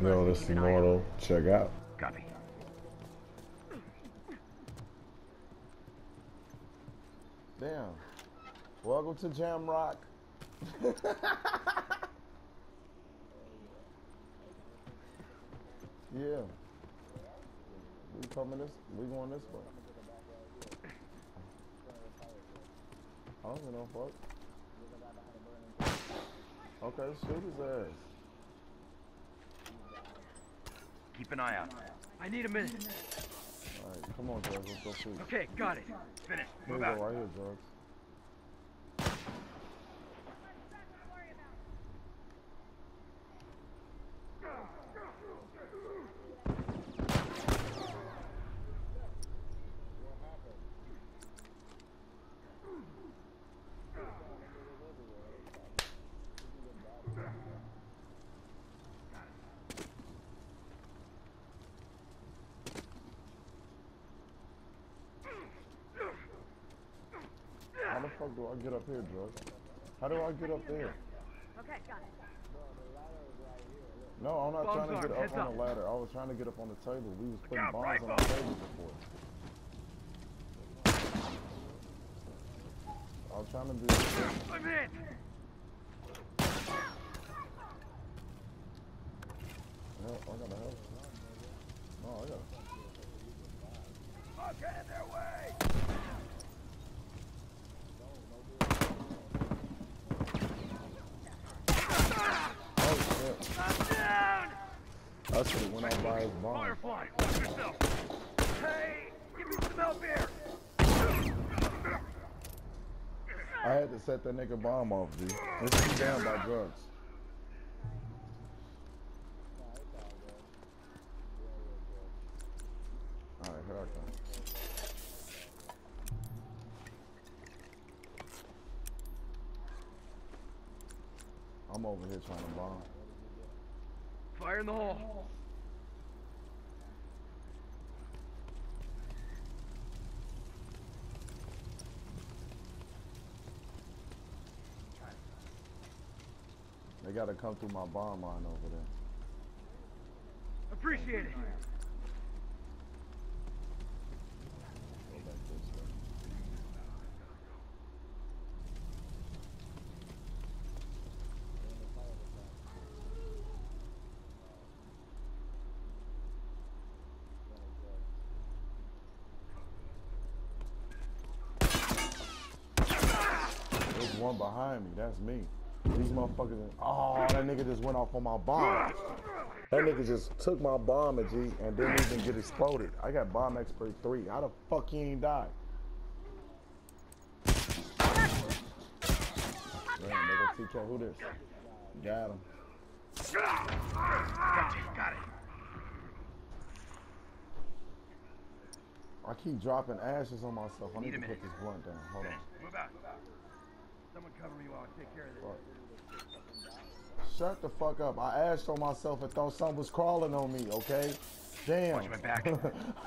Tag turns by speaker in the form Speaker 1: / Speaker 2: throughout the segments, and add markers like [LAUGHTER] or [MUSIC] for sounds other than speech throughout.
Speaker 1: No, this is Immortal. Check out.
Speaker 2: Copy.
Speaker 1: Damn. Welcome to Jam Rock. [LAUGHS] yeah. We coming this we going this way. I don't give no fuck. Okay, shoot his ass.
Speaker 2: Keep an eye out.
Speaker 3: I need a minute.
Speaker 1: Alright, come on, drugs, let's go shoot.
Speaker 3: Okay, got it.
Speaker 2: Finish.
Speaker 1: Here we
Speaker 2: Move
Speaker 1: go,
Speaker 2: out.
Speaker 1: right here, drugs. Fuck do I get up here, drugs? How do I get up there?
Speaker 4: Okay, got it.
Speaker 1: No, I'm not
Speaker 3: Bombs
Speaker 1: trying to
Speaker 3: armed,
Speaker 1: get up on
Speaker 3: up.
Speaker 1: the ladder. I was trying to get up on the table. We was putting
Speaker 2: out,
Speaker 1: bombs on the table before. I was trying to do.
Speaker 3: I'm hit.
Speaker 1: Help, I gotta help. No, I gotta.
Speaker 2: Fuck in their way!
Speaker 1: Shit!
Speaker 3: I'm down.
Speaker 1: I should have went out by his bomb.
Speaker 3: Firefly, watch yourself. Hey, give me some help here.
Speaker 1: I had to set that nigga bomb off, G. Let's keep down by drugs. Alright, here I come. I'm over here trying to bomb.
Speaker 3: Fire in the hole.
Speaker 1: They gotta come through my bomb line over there.
Speaker 3: Appreciate it.
Speaker 1: Go back this way. There's one behind me. That's me. These motherfuckers. Oh, that nigga just went off on my bomb. That nigga just took my bomb, G, and didn't even get exploded. I got bomb expert three. How the fuck he ain't die? Man, nigga, TK, who this? Got him.
Speaker 2: Gotcha, got it.
Speaker 1: I keep dropping ashes on myself. I need,
Speaker 2: Need
Speaker 1: to put this blunt down. Hold on.
Speaker 2: Finish. Move out.
Speaker 3: Someone cover me while I take care of this.
Speaker 1: Fuck. Shut the fuck up. I ashed on myself and thought something was crawling on me, okay? Damn.
Speaker 2: Watch my back.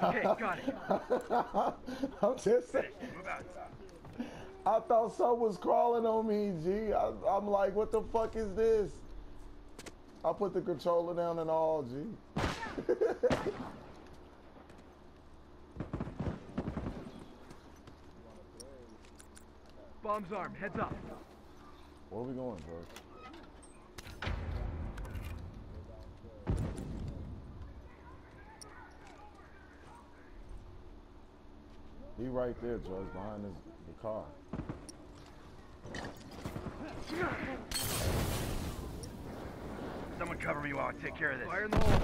Speaker 3: Okay, got it. [LAUGHS]
Speaker 1: I'm just saying.
Speaker 2: Move out.
Speaker 1: I thought something was crawling on me, G. I, I'm like, what the fuck is this? I put the controller down and all, G. [LAUGHS]
Speaker 3: Bombs armed. Heads up.
Speaker 1: Where are we going, bro? He right there, George, behind his, the car.
Speaker 2: Someone cover me while I take care of this.
Speaker 3: Fire in the hole.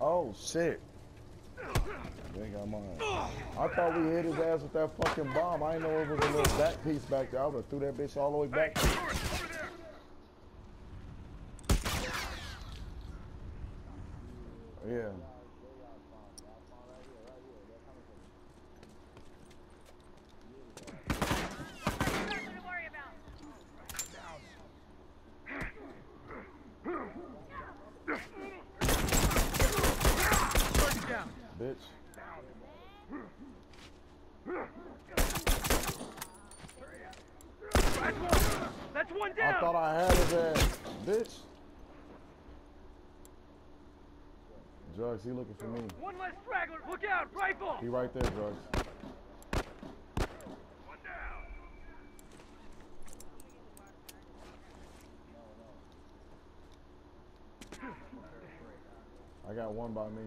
Speaker 1: Oh shit. They got mine. I thought we hit his ass with that fucking bomb. I didn't know it was a little back piece back there. I would have threw that bitch all the way back.
Speaker 2: There.
Speaker 1: Yeah.
Speaker 4: Nothing to worry about.
Speaker 3: Target down.
Speaker 1: Bitch.
Speaker 3: One
Speaker 1: I thought I had his ass, bitch. Drugs, he looking for me.
Speaker 3: One less straggler. Look out, rifle.
Speaker 1: He right there, drugs.
Speaker 3: One down.
Speaker 1: I got one by me.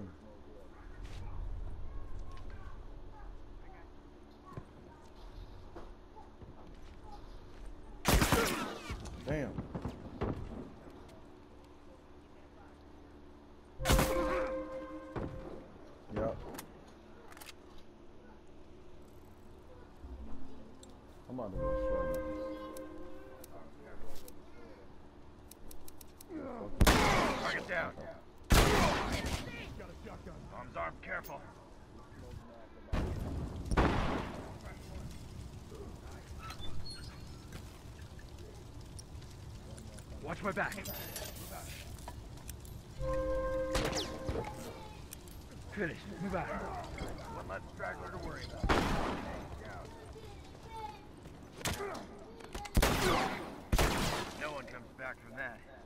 Speaker 2: Careful.
Speaker 3: Watch my back. Finished. Move out.
Speaker 2: One less straggler to worry about. No one comes back from that.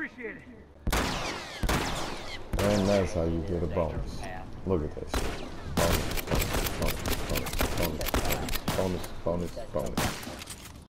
Speaker 3: Appreciate it.
Speaker 1: And that's how you get a bonus. Look at that shit. Bonus, bonus, bonus, bonus, bonus, bonus, bonus.